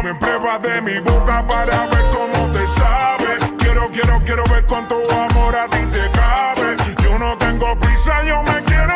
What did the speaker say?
Me pruebas de mi boca para ver cómo te sabe. Quiero, quiero, quiero ver cuánto amor a ti te cabe. Yo no tengo prisa, yo me quiero.